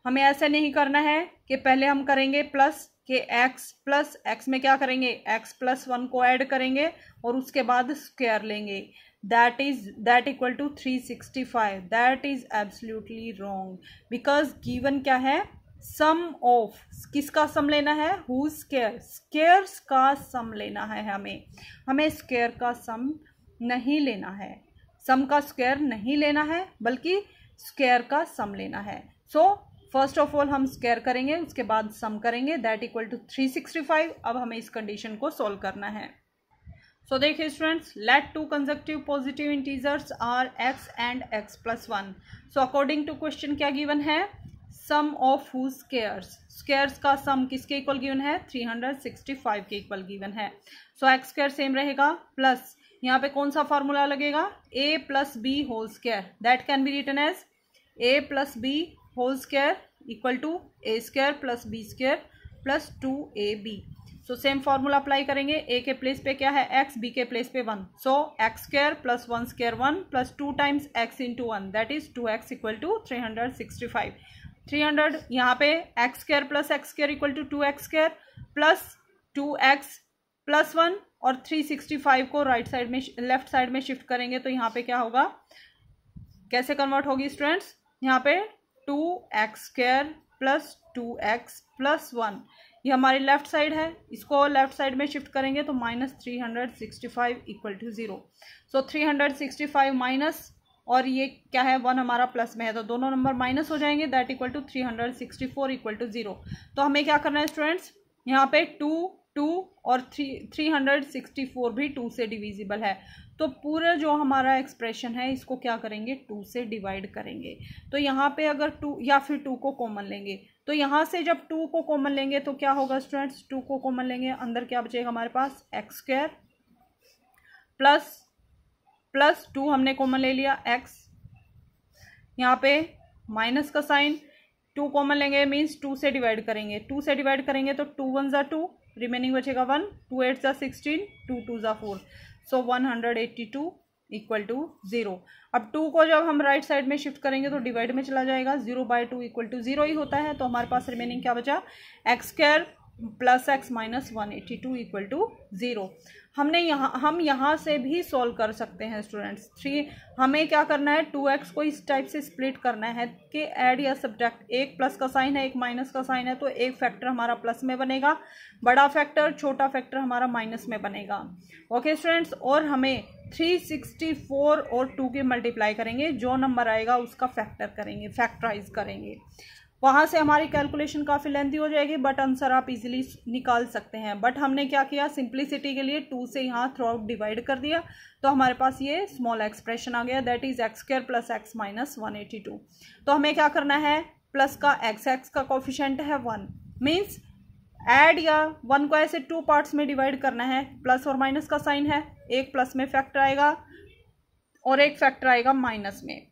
हमें ऐसा नहीं करना है कि पहले हम करेंगे प्लस के एक्स प्लस एक्स में क्या करेंगे? एक्स प्लस वन को ऐड करेंगे और उसके बाद स्क्वायर लेंगे। That is that equal to three sixty five that is absolutely wrong because given क्या है? सम ऑफ़ किसका सम लेना है? हु स्केयर स्केयर्स का सम लेना है हमें। हमें स्केयर का सम नहीं लेना है। सम का स्क्वायर नहीं लेना है, बल्कि स्क्वायर का सम लेना है। सो फ़र्स्ट ऑफ़ ऑल हम स्क्वायर करेंगे, उसके बाद सम करेंगे that equal to three sixty five अब हमें इस कंडीशन को सॉल्व करना है। सो देखिए students let two consecutive positive integers are X and X plus one so according to question क्या गिवन है? Sum of who squares squares का सम किसके इक्वल गिवन है? 365 के इक्वल गिवन है। सो एक्स स्क्वायर सेम रहेगा plus यहाँ पे कौन सा फॉर्मूला लगेगा? A plus b whole square that can be written as a plus b whole square equal to a square plus b square plus two a b so same formula apply करेंगे। A के place पे क्या है? X b के place पे one so x square plus one square one plus two times x into one that is two x equal to three hundred sixty five three hundred यहाँ पे x square plus x square equal to two x square plus two x plus one और three sixty five को right right side में left side में shift करेंगे तो यहाँ पे क्या होगा? कैसे कन्वर्ट होगी स्टूडेंट्स यहाँ पे two x square plus two x plus one ये हमारी लेफ़्ट साइड है। इसको लेफ़्ट साइड में शिफ्ट करेंगे तो minus three hundred sixty five equal to zero so three hundred sixty five minus और ये क्या है? वन हमारा प्लस में है। तो दोनों नंबर माइनस हो जाएँगे। That equal to three hundred sixty four equal to zero तो हमें क्या करना है स्टूडेंट्स यहाँ पे टू टू और three three hundred sixty four भी टू से डिविजिबल है। तो पूरा जो हमारा एक्सप्रेशन है, इसको क्या करेंगे? टू से डिवाइड करेंगे। तो यहाँ पे अगर टू या फिर टू को कॉमन लेंगे। तो यहाँ से जब टू को कॉमन लेंगे तो क्या होगा स्टूडेंट्स टू को कॉमन लेंगे। अंदर क्या बचेगा हमारे पास? X square plus plus two हमने कॉमन ले लिया एक्स यहाँ पे माइनस का साइन टू कॉमन लेंगे मीन्स टू से डिवाइड करेंगे। टू से डिवाइड करेंगे तो टू वन ज़ा टू रिमेनिंग बचेगा वन टू एट ज़ा सिक्सटीन टू टू ज़ा four so one hundred eighty two equal to zero अब टू को जब हम राइट साइड में शिफ्ट करेंगे तो डिवाइड में चला जाएगा zero by two equal to zero ही होता है तो हमारे पास रिमेनिंग क्या बचा? X square plus x minus one eighty two equal to zero हमने यहाँ, हम यहाँ से भी सॉल्व कर सकते हैं स्टूडेंट्स थ्री हमें क्या करना है? टू एक्स को इस टाइप से स्प्लिट करना है कि ऐड या सब्ट्रैक्ट एक प्लस का साइन है, एक माइनस का साइन है तो एक फैक्टर हमारा प्लस में बनेगा. बड़ा फैक्टर छोटा फैक्टर हमारा माइनस में बनेगा. ओके स्टूडेंट्स और हमें थ्री सिक्सटी फोर और टू के मल्टीप्लाई करेंगे. जो नंबर आएगा, उसका फैक्टर करेंगे फैक्टराइज करेंगे. वहाँ से हमारी कैलकुलेशन काफ़ी लेंथी हो जाएगी बट आंसर आप इजीली निकाल सकते हैं। बट हमने क्या किया? सिंप्लिसिटी के लिए टू से यहाँ थ्रू आउट डिवाइड कर दिया। तो हमारे पास ये स्मॉल एक्सप्रेशन आ गया। That is X square plus X minus one eighty two तो हमें क्या करना है? प्लस का एक्स एक्स का कॉफिशेंट है वन मीन्स एड या वन को ऐसे टू पार्ट्स में डिवाइड करना है। प्लस और माइनस का साइन है। एक प्लस में फैक्टर आएगा और एक फैक्टर आएगा माइनस में।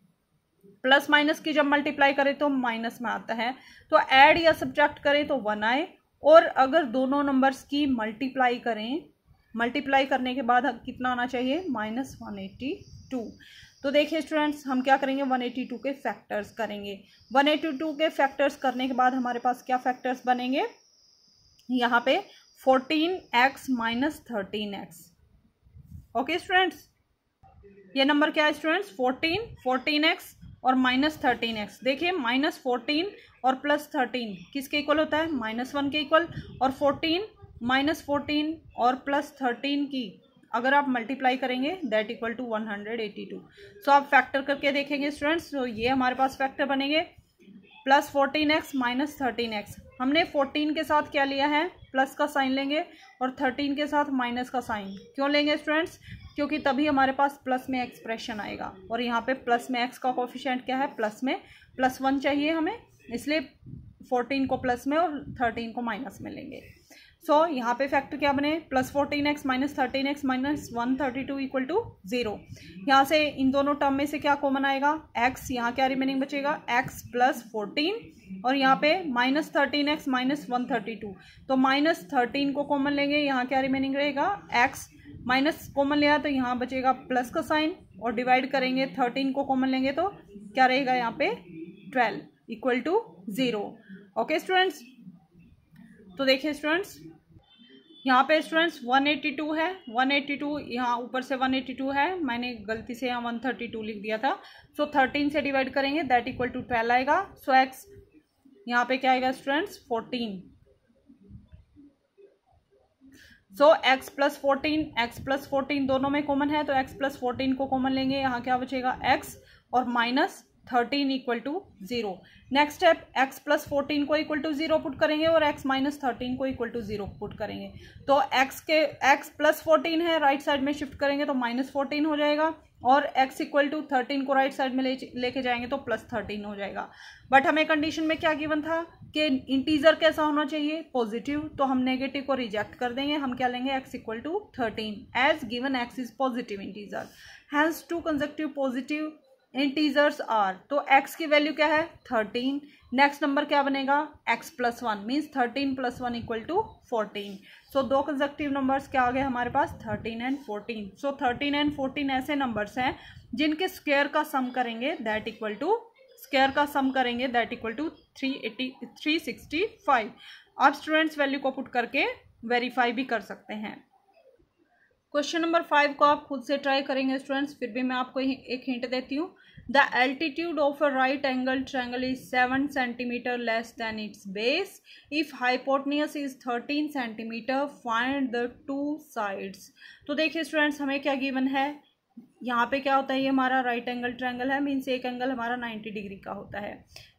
प्लस माइनस की जब मल्टीप्लाई करें तो माइनस में आता है। तो ऐड या सब्ट्रैक्ट करें तो वन आए। और अगर दोनों नंबर्स की मल्टीप्लाई करें मल्टीप्लाई करने के बाद कितना आना चाहिए? माइनस वन एट्टी टू तो देखिए स्टूडेंट्स हम क्या करेंगे? 182 के फैक्टर्स करेंगे। 182 के फैक्टर्स करने के बाद हमारे पास क्या फैक्टर्स बनेंगे? यहाँ पे 14x minus thirteen x okay students ये नंबर क्या है स्टूडेंट्स 14 14x और माइनस थर्टीन एक्स। देखिए, माइनस फोर्टीन और प्लस थर्टीन, किसके इक्वल होता है? माइनस वन के इक्वल और फोर्टीन, माइनस फोर्टीन और प्लस थर्टीन की। अगर आप मल्टीप्लाई करेंगे that equal to one hundred eighty two so आप फैक्टर करके देखेंगे स्टूडेंट्स तो ये हमारे पास फैक्टर बनेंगे। Plus fourteen x minus thirteen x हमने फोर्टीन के साथ क्या लिया है? प्लस का साइन लेंगे और थर्टीन के साथ माइनस का साइन क्यों लेंगे स्टूडेंट्स क्योंकि तभी हमारे पास प्लस में एक्सप्रेशन आएगा। और यहाँ पे प्लस में एक्स का कोफिशेंट क्या है? प्लस में। प्लस वन चाहिए हमें इसलिए फोर्टीन को प्लस में और थर्टीन को माइनस में लेंगे। सो so, यहाँ पे फैक्टर क्या बने? Plus fourteen x minus thirteen x minus one thirty two equal to zero यहाँ से इन दोनों टर्म में से क्या कॉमन आएगा? एक्स यहाँ क्या रिमेनिंग बचेगा? एक्स प्लस फोर्टीन और यहाँ पे minus thirteen x minus one thirty two तो माइनस थर्टीन को कॉमन लेंगे यहाँ क्या रिमेनिंग रहेगा? एक्स माइनस कॉमन लिया तो यहाँ बचेगा प्लस का साइन और डिवाइड करेंगे थर्टीन को कॉमन लेंगे तो क्या रहेगा यहाँ पे? Twelve equal to zero. Okay students? तो देखिए स्टूडेंट्स यहाँ पे स्टूडेंट्स 182 है। 182 यहाँ ऊपर से 182 है। मैंने गलती से यहाँ 132 लिख दिया था। सो so, 13 से डिवाइड करेंगे दैट इक्वल टू 12 आएगा। सो so, एक्स यहाँ पे क्या आएगा students? 14 so x plus fourteen x plus fourteen दोनों में कॉमन है तो x प्लस फोर्टीन को कॉमन लेंगे। यहाँ क्या बचेगा? x और minus thirteen equal to zero next step x plus fourteen को इक्वल टू ज़ीरो पुट करेंगे और एक्स माइनस थर्टीन को इक्वल टू ज़ीरो पुट करेंगे। तो एक्स के एक्स प्लस फोर्टीन है राइट साइड में शिफ्ट करेंगे तो माइनस फोर्टीन हो जाएगा और एक्स इक्वल टू थर्टीन को राइट साइड में ले, लेके जाएँगे तो प्लस थर्टीन हो जाएगा। बट हमें कंडीशन में क्या गिवन था? कि इंटीजर कैसा होना चाहिए? पॉजिटिव तो हम नेगेटिव को रिजेक्ट कर देंगे। हम क्या लेंगे? X equal to thirteen as given x is positive integer hence two consecutive positive integers are तो x की वैल्यू क्या है? थर्टीन। नेक्स्ट नंबर क्या बनेगा? x plus one means thirteen plus one equal to fourteen so दो conjunctive numbers क्या आ गए हमारे पास? Thirteen and fourteen so thirteen and fourteen ऐसे नंबर्स हैं जिनके स्क्वेयर का सम करेंगे दैट इक्वल टू स्क्वेयर का सम करेंगे that equal to three eighty three sixty five आप स्टूडेंट्स वैल्यू को पुट करके वेरीफाई भी कर सकते हैं। क्वेश्चन नंबर फाइव को आप खुद से ट्राई करेंगे, स्टूडेंट्स, फिर भी मैं आपको एक हिंट देती हूँ। The altitude of a right angle triangle is seven centimetre less than its base if hypotenuse is thirteen centimetre find the two sides तो देखिए, स्टूडेंट्स, हमें क्या गिवन है? यहाँ पे क्या होता है, ये हमारा राइट एंगल ट्रायंगल है मीन्स एक एंगल हमारा 90 डिग्री का होता है।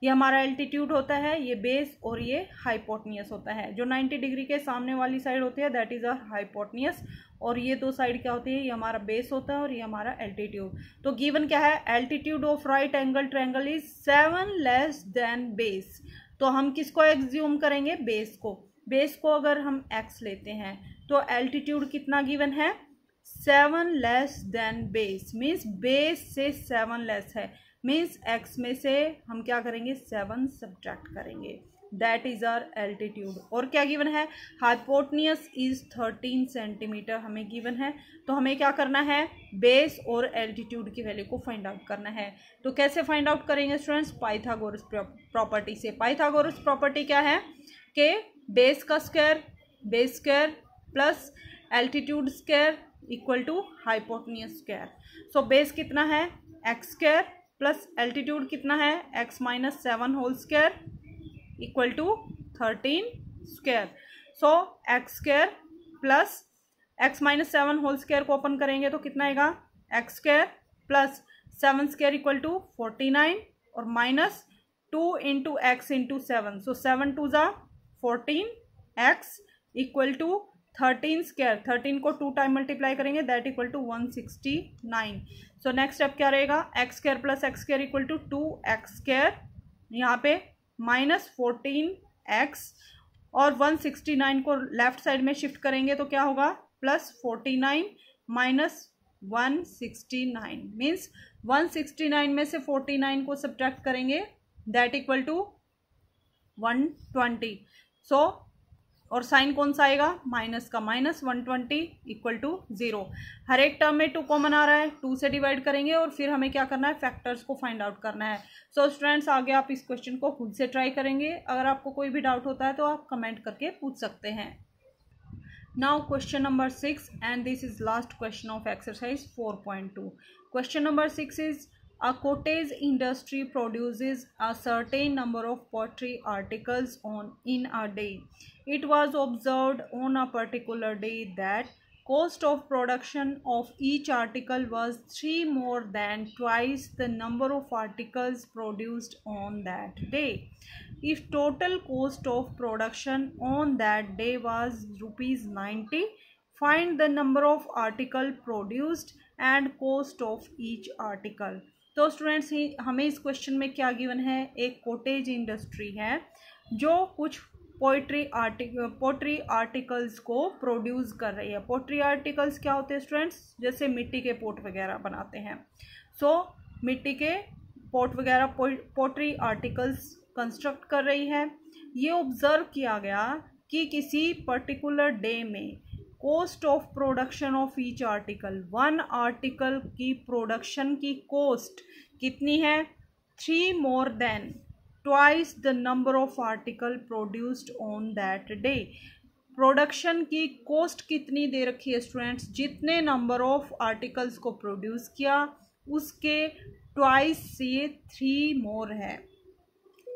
ये हमारा एल्टीट्यूड होता है, ये बेस और ये हाइपोटनियस होता है। जो 90 डिग्री के सामने वाली साइड होती है दैट इज़ अ हाइपोटनियस और ये दो साइड क्या होती है, ये हमारा बेस होता है और ये हमारा एल्टीट्यूड तो गिवन क्या है altitude of right angle triangle is seven less than base तो हम किसको एग्ज्यूम करेंगे बेस को। बेस को अगर हम एक्स लेते हैं तो एल्टीट्यूड कितना गिवन है? Seven less than base means base से सेवन लेस है. मीन्स एक्स में से हम क्या करेंगे? सेवन सब्ट्रैक्ट करेंगे. दैट इज़ आर एल्टीट्यूड और क्या गिवन है? हाइपोटनियस इज़ थर्टीन सेंटीमीटर हमें गिवन है. तो हमें क्या करना है? बेस और एल्टीट्यूड की वैल्यू को फाइंड आउट करना है. तो कैसे फाइंड आउट करेंगे स्टूडेंट्स पाइथागोरस प्रॉपर्टी से. पाइथागोरस प्रॉपर्टी क्या है? कि बेस का square base square plus altitude square equal to hypotenuse square so base कितना है? एक्स स्क्वायर प्लस एल्टीट्यूड कितना है? X minus seven whole square equal to thirteen square so x square plus x minus seven whole square को open करेंगे तो कितना आएगा? X square plus seven square equal to forty nine और minus two into x into seven so seven two ज़ा fourteen x equal to thirteen square thirteen को two time multiply करेंगे that equal to one sixty nine so next step क्या रहेगा? X square plus x square equal to two x square यहाँ पे minus fourteen x और one sixty nine को left side में shift करेंगे तो क्या होगा? Plus forty nine minus one sixty nine means one sixty nine में से फोर्टी नाइन को सब्ट्रैक्ट करेंगे that equal to one twenty so और साइन कौन सा आएगा? माइनस का minus one twenty equal to zero. हर एक टर्म में टू कॉमन आ रहा है टू से डिवाइड करेंगे और फिर हमें क्या करना है? फैक्टर्स को फाइंड आउट करना है। सो so, स्टूडेंट्स आगे आप इस क्वेश्चन को खुद से ट्राई करेंगे। अगर आपको कोई भी डाउट होता है तो आप कमेंट करके पूछ सकते हैं। Now question number six and this is last question of exercise four point two question number six is A cottage industry produces a certain number of pottery articles on in a day. It was observed on a particular day that cost of production of each article was three more than twice the number of articles produced on that day. If total cost of production on that day was rupees 90, find the number of article produced and cost of each article. तो students हमें इस question में क्या given है? एक cottage industry है जो कुछ पोइट्री आर्टिक पोट्री आर्टिकल्स को प्रोड्यूस कर रही है। पोट्री आर्टिकल्स क्या होते हैं स्टूडेंट्स जैसे मिट्टी के पोट वगैरह बनाते हैं। सो so, मिट्टी के पोट वगैरह पोट्री आर्टिकल्स कंस्ट्रक्ट कर रही है। ये ऑब्ज़र्व किया गया कि किसी पर्टिकुलर डे में cost of production of each article one article की प्रोडक्शन की कोस्ट कितनी है? Three more than twice the number of article produced on that day production की कोस्ट कितनी दे रखी है स्टूडेंट्स जितने नंबर ऑफ़ आर्टिकल्स को प्रोड्यूस किया, उसके ट्वाइस से थ्री मोर है।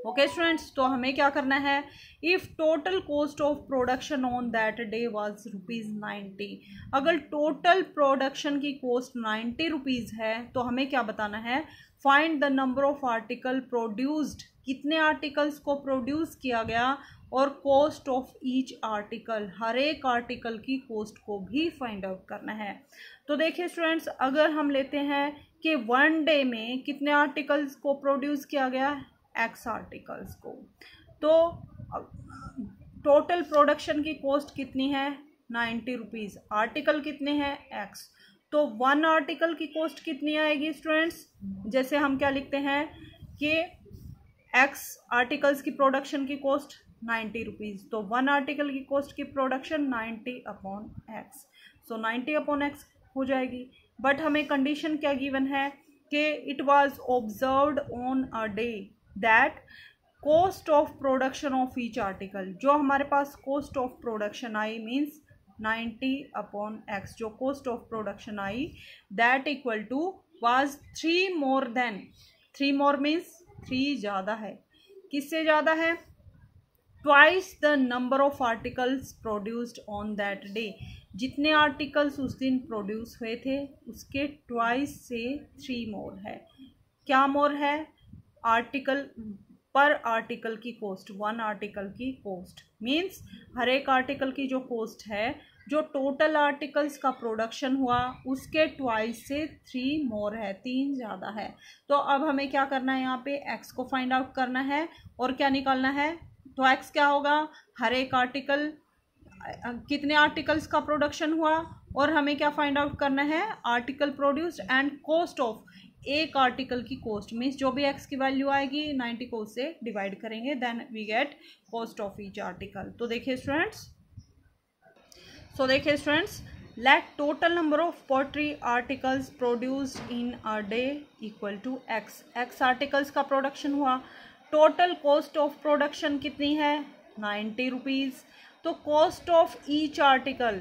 ओके स्टूडेंट्स तो हमें क्या करना है? If total cost of production on that day was rupees ninety अगर टोटल प्रोडक्शन की कॉस्ट नाइन्टी रुपीज़ है तो हमें क्या बताना है? Find the number of article produced कितने आर्टिकल्स को प्रोड्यूस किया गया, और कॉस्ट ऑफ़ ईच आर्टिकल हर एक आर्टिकल की कॉस्ट को भी फाइंड आउट करना है। तो देखिए स्टूडेंट्स अगर हम लेते हैं कि वन डे में कितने आर्टिकल्स को प्रोड्यूस किया गया एक्स आर्टिकल्स को। तो टोटल प्रोडक्शन की कॉस्ट कितनी है? नाइन्टी रुपीज़ आर्टिकल कितने हैं? एक्स तो वन आर्टिकल की कॉस्ट कितनी आएगी स्टूडेंट्स जैसे हम क्या लिखते हैं कि एक्स आर्टिकल्स की प्रोडक्शन की कॉस्ट नाइन्टी रुपीज़ तो वन आर्टिकल की कॉस्ट की production ninety upon x so ninety upon x हो जाएगी। बट हमें कंडीशन क्या गिवन है? कि it was observed on a day that cost of production of each article जो हमारे पास cost of production I means ninety upon x जो cost of production I that equal to was three more than three more means three ज़्यादा है। किससे ज़्यादा है? Twice the number of articles produced on that day जितने articles उस दिन produce हुए थे, उसके ट्वाइस से थ्री मोर है। क्या मोर है? आर्टिकल, पर आर्टिकल की कॉस्ट वन आर्टिकल की कॉस्ट मीन्स हर एक आर्टिकल की जो कॉस्ट है, जो टोटल आर्टिकल्स का प्रोडक्शन हुआ, उसके ट्वाइस से थ्री मोर है, तीन ज़्यादा है. तो अब हमें क्या करना है यहाँ पे? एक्स को फाइंड आउट करना है, और क्या निकालना है? तो एक्स क्या होगा? हर एक आर्टिकल कितने आर्टिकल्स का प्रोडक्शन हुआ, और हमें क्या फाइंड आउट करना है? Article produced and cost of एक आर्टिकल की कॉस्ट मीन्स जो भी एक्स की वैल्यू आएगी नाइन्टी को उससे डिवाइड करेंगे then we get cost of each article तो देखिए स्टूडेंट्स सो देखिए students let total number of pottery articles produced in a day equal to x x articles का प्रोडक्शन हुआ. टोटल कॉस्ट ऑफ़ प्रोडक्शन कितनी है? Ninety rupees तो cost of each article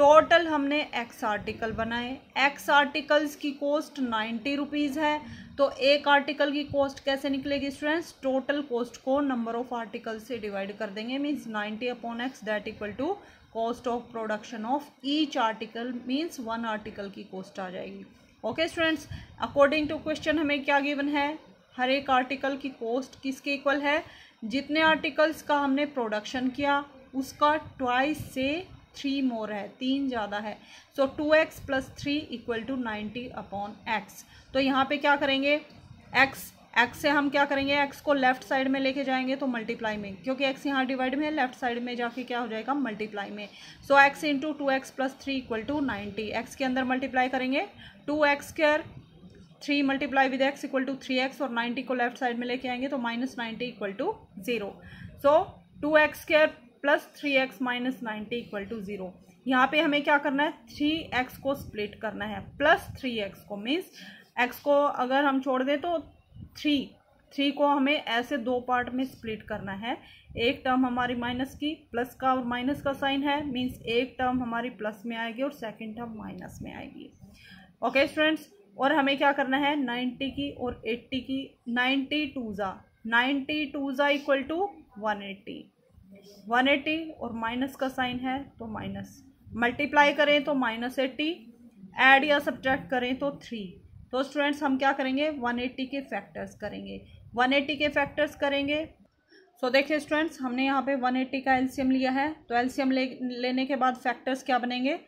total हमने x article बनाए। X articles की cost ninety rupees है। तो एक आर्टिकल की कॉस्ट कैसे निकलेगी स्टूडेंट्स टोटल कॉस्ट को नंबर ऑफ़ आर्टिकल से डिवाइड कर देंगे। Means ninety upon x that equal to cost of production of each article means one article की कॉस्ट आ जाएगी। Okay students according to question हमें क्या गिवन है? हर एक आर्टिकल की कॉस्ट किसके इक्वल है? जितने आर्टिकल्स का हमने प्रोडक्शन किया, उसका ट्वाइस से थ्री मोर है, तीन ज़्यादा है। So two x plus three equal to ninety upon x तो यहाँ पे क्या करेंगे? एक्स एक्स से हम क्या करेंगे? एक्स को लेफ़्ट साइड में लेके जाएँगे तो मल्टीप्लाई में। क्योंकि एक्स यहाँ डिवाइड में है लेफ़्ट साइड में जाके क्या हो जाएगा? मल्टीप्लाई में। So x into two x plus three equal to ninety x के अंदर मल्टीप्लाई करेंगे। Two x square three multiply with x equal to three x और नाइन्टी को लेफ़्ट साइड में लेके आएँगे तो minus ninety equal to zero so two x square plus three x minus ninety equal to zero यहाँ पे हमें क्या करना है? थ्री एक्स को स्प्लिट करना है। प्लस थ्री एक्स को मीन्स एक्स को अगर हम छोड़ दें तो थ्री थ्री को हमें ऐसे दो पार्ट में स्प्लिट करना है। एक टर्म हमारी माइनस की प्लस का और माइनस का साइन है। मीन्स एक टर्म हमारी प्लस में आएगी और सेकेंड टर्म माइनस में आएगी। ओके स्टूडेंट्स और हमें क्या करना है? नाइन्टी की और एट्टी की। नाइन्टी टू ज़ा। नाइन्टी टू ज़ा equal to one eighty one eighty और माइनस का साइन है तो माइनस। मल्टीप्लाई करें तो माइनस एट्टी ऐड या सब्ट्रैक्ट करें तो थ्री। तो स्टूडेंट्स हम क्या करेंगे? वन एट्टी के फैक्टर्स करेंगे। वन एट्टी के फैक्टर्स करेंगे। सो so, देखिए स्टूडेंट्स हमने यहाँ पे वन एट्टी का एलसीएम लिया है। तो एलसीएम ले लेने के बाद फैक्टर्स क्या बनेंगे?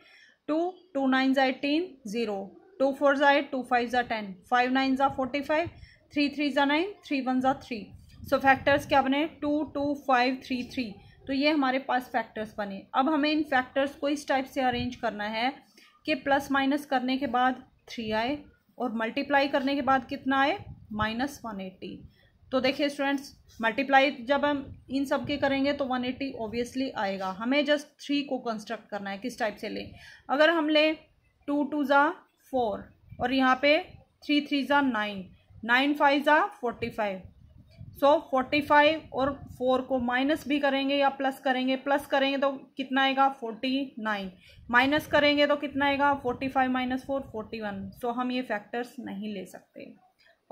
टू टू नाइन ज़ा एटीन ज़ीरो। टू फोर ज़ा एट टू फाइव ज़ा टेन। फाइव नाइन ज़ा फोर्टी फाइव थ्री थ्री ज़ा नाइन थ्री वन ज़ा थ्री। सो फैक्टर्स क्या बने? Two two five three three. तो ये हमारे पास फैक्टर्स बने। अब हमें इन फैक्टर्स को इस टाइप से अरेंज करना है कि प्लस माइनस करने के बाद थ्री आए और मल्टीप्लाई करने के बाद कितना आए? माइनस वन एट्टी तो देखिए स्टूडेंट्स मल्टीप्लाई जब हम इन सब के करेंगे तो वन एट्टी ओबियसली आएगा। हमें जस्ट थ्री को कंस्ट्रक्ट करना है किस टाइप से लें। अगर हम लें टू टू ज़ा फोर और यहाँ पे थ्री थ्री ज़ा नाइन नाइन फाइव ज़ा forty five so forty five और फोर को माइनस भी करेंगे या प्लस करेंगे? प्लस करेंगे तो कितना आएगा? फोर्टी नाइन माइनस करेंगे तो कितना आएगा? Forty five minus four forty one so हम ये फैक्टर्स नहीं ले सकते।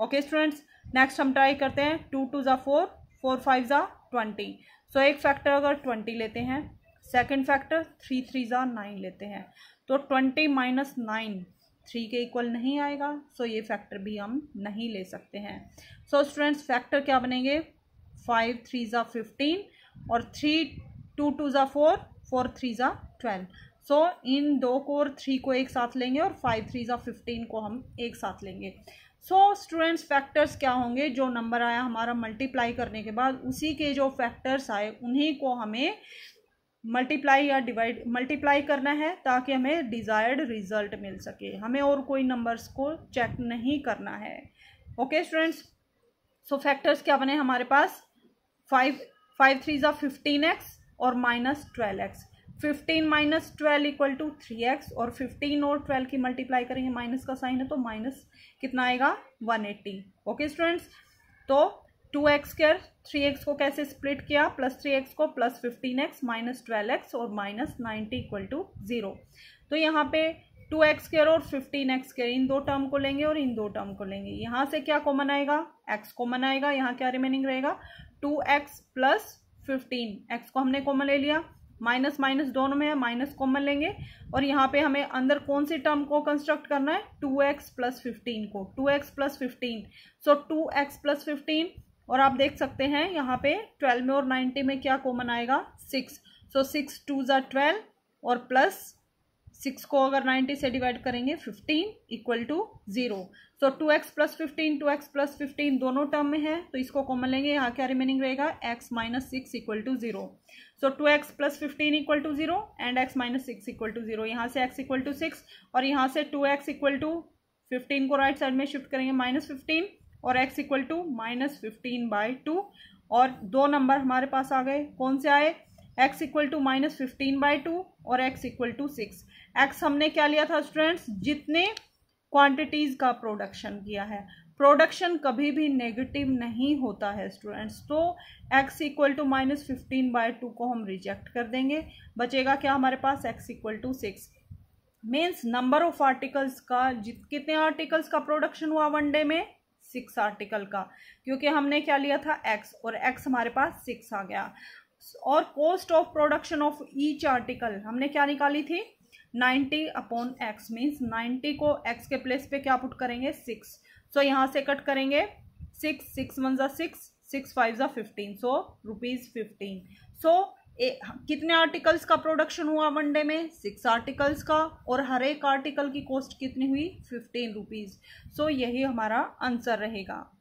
ओके स्टूडेंट्स नेक्स्ट हम ट्राई करते हैं। टू टू ज़ा फोर फोर फाइव ज़ा ट्वेंटी सो एक फैक्टर अगर ट्वेंटी लेते हैं सेकेंड फैक्टर थ्री थ्री ज़ा नाइन लेते हैं। तो ट्वेंटी माइनस नाइन थ्री के इक्वल नहीं आएगा सो ये फैक्टर भी हम नहीं ले सकते हैं। सो स्टूडेंट्स फैक्टर क्या बनेंगे? फाइव थ्री ज़ा फिफ्टीन और थ्री टू टू ज़ा फोर फोर थ्री ज़ा ट्वेल्व सो इन दो को और थ्री को एक साथ लेंगे और फाइव थ्री ज़ा फिफ्टीन को हम एक साथ लेंगे। सो स्टूडेंट्स फैक्टर्स क्या होंगे? जो नंबर आया हमारा मल्टीप्लाई करने के बाद उसी के जो फैक्टर्स आए, उन्हीं को हमें मल्टीप्लाई या डिवाइड मल्टीप्लाई करना है ताकि हमें डिज़ायर्ड रिज़ल्ट मिल सके। हमें और कोई नंबर्स को चेक नहीं करना है। ओके स्टूडेंट्स सो फैक्टर्स क्या बने हमारे पास? फाइव फाइव थ्री ज़ा फिफ्टीन एक्स और minus twelve x fifteen minus twelve equal to three x और फिफ्टीन और ट्वेल्व की मल्टीप्लाई करेंगे माइनस का साइन है तो माइनस कितना आएगा? वन एट्टी ओके स्टूडेंट्स तो two x square three x को कैसे स्प्लिट किया? प्लस थ्री एक्स को plus fifteen x minus twelve x और minus ninety equal to zero तो यहाँ पे टू एक्स स्क्र और फिफ्टीन एक्स स्क्र इन दो टर्म को लेंगे और इन दो टर्म को लेंगे। यहाँ से क्या कॉमन आएगा? एक्स कॉमन आएगा। यहाँ क्या रिमेनिंग रहेगा? Two x plus fifteen x को हमने कॉमन ले लिया। माइनस माइनस दोनों में है माइनस कॉमन लेंगे। और यहाँ पे हमें अंदर कौन सी टर्म को कंस्ट्रक्ट करना है? टू एक्स प्लस फिफ्टीन को। Two x plus fifteen so two x plus fifteen और आप देख सकते हैं यहाँ पे ट्वेल्व में और नाइन्टी में क्या कॉमन आएगा? सिक्स। सो सिक्स टू ज़ा ट्वेल्व और प्लस सिक्स को अगर नाइन्टी से डिवाइड करेंगे fifteen equal to zero so two x plus fifteen two x plus fifteen दोनों टर्म में है तो इसको कॉमन लेंगे। यहाँ क्या रिमेनिंग रहेगा? X minus six equal to zero so two x plus fifteen equal to zero and x minus six equal to zero यहाँ से एक्स इक्वल टू सिक्स और यहाँ से two x equal to fifteen को right side में shift करेंगे minus fifteen और x equal to minus fifteen by two और दो नंबर हमारे पास आ गए। कौन से आए? x equal to minus fifteen by two और x equal to six x हमने क्या लिया था स्टूडेंट्स जितने क्वांटिटीज़ का प्रोडक्शन किया है। प्रोडक्शन कभी भी नेगेटिव नहीं होता है स्टूडेंट्स तो x equal to minus fifteen by two को हम रिजेक्ट कर देंगे। बचेगा क्या हमारे पास? x equal to six means number of articles का जित, कितने आर्टिकल्स का प्रोडक्शन हुआ वनडे में? सिक्स आर्टिकल का क्योंकि हमने क्या लिया था? एक्स और एक्स हमारे पास सिक्स आ गया। और cost of production of each article हमने क्या निकाली थी? Ninety upon x means ninety को एक्स के प्लेस पे क्या पुट करेंगे? सिक्स। सो so, यहाँ से कट करेंगे। सिक्स सिक्स वन ज़ा सिक्स सिक्स फाइव ज़ा फिफ्टीन सो रुपीज़ फिफ्टीन सो ए, कितने आर्टिकल्स का प्रोडक्शन हुआ वनडे में? सिक्स आर्टिकल्स का और हर एक आर्टिकल की कॉस्ट कितनी हुई? फिफ्टीन रुपीज़ सो यही हमारा आंसर रहेगा.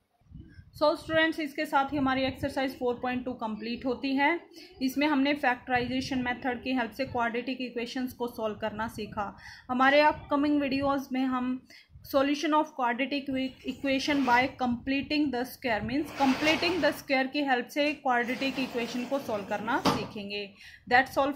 सो so, स्टूडेंट्स इसके साथ ही हमारी एक्सरसाइज 4.2 कंप्लीट होती है. इसमें हमने फैक्टराइजेशन मेथड की हेल्प से क्वाड्रेटिक इक्वेशंस को सॉल्व करना सीखा. हमारे अपकमिंग वीडियोस में हम solution of quadratic equation by completing the square means completing the square की हेल्प से क्वाड्रेटिक इक्वेशन को सॉल्व करना सीखेंगे। That all